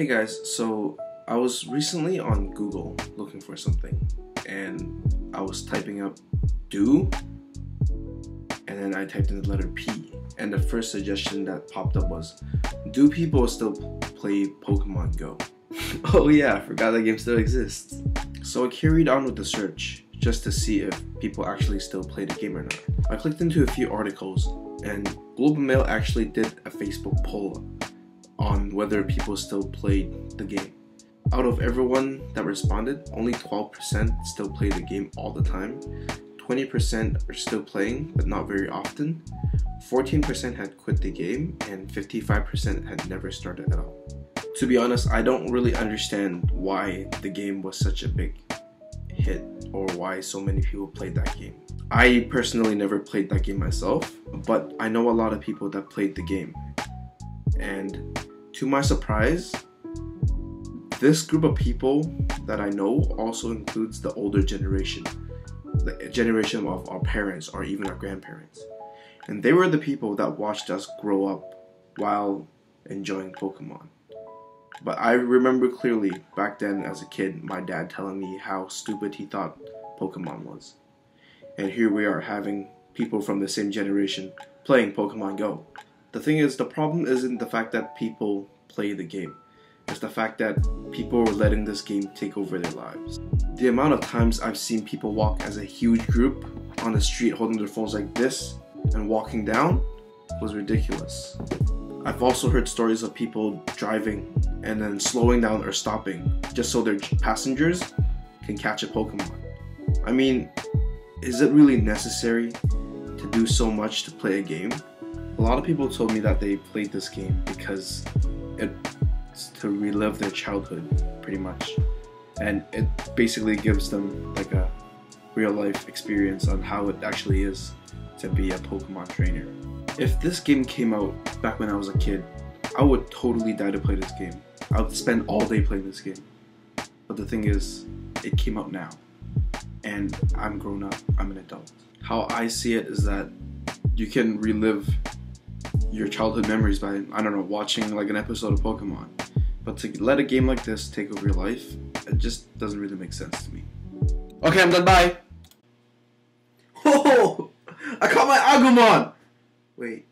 Hey guys, so I was recently on Google looking for something and I was typing up do and then I typed in the letter P and the first suggestion that popped up was do people still play Pokemon Go? oh yeah, I forgot that game still exists. So I carried on with the search just to see if people actually still play the game or not. I clicked into a few articles and Globe and Mail actually did a Facebook poll on whether people still played the game. Out of everyone that responded, only 12% still play the game all the time, 20% are still playing but not very often, 14% had quit the game, and 55% had never started at all. To be honest, I don't really understand why the game was such a big hit or why so many people played that game. I personally never played that game myself, but I know a lot of people that played the game. And to my surprise, this group of people that I know also includes the older generation, the generation of our parents or even our grandparents. And they were the people that watched us grow up while enjoying Pokemon. But I remember clearly back then as a kid, my dad telling me how stupid he thought Pokemon was. And here we are having people from the same generation playing Pokemon Go. The thing is, the problem isn't the fact that people play the game. It's the fact that people are letting this game take over their lives. The amount of times I've seen people walk as a huge group on the street holding their phones like this and walking down was ridiculous. I've also heard stories of people driving and then slowing down or stopping just so their passengers can catch a Pokemon. I mean, is it really necessary to do so much to play a game? A lot of people told me that they played this game because it's to relive their childhood, pretty much. And it basically gives them like a real life experience on how it actually is to be a Pokemon trainer. If this game came out back when I was a kid, I would totally die to play this game. I would spend all day playing this game. But the thing is, it came out now. And I'm grown up, I'm an adult. How I see it is that you can relive your childhood memories by, I don't know, watching like an episode of Pokemon. But to let a game like this take over your life, it just doesn't really make sense to me. Okay, I'm done, bye! Oh! I caught my Agumon! Wait.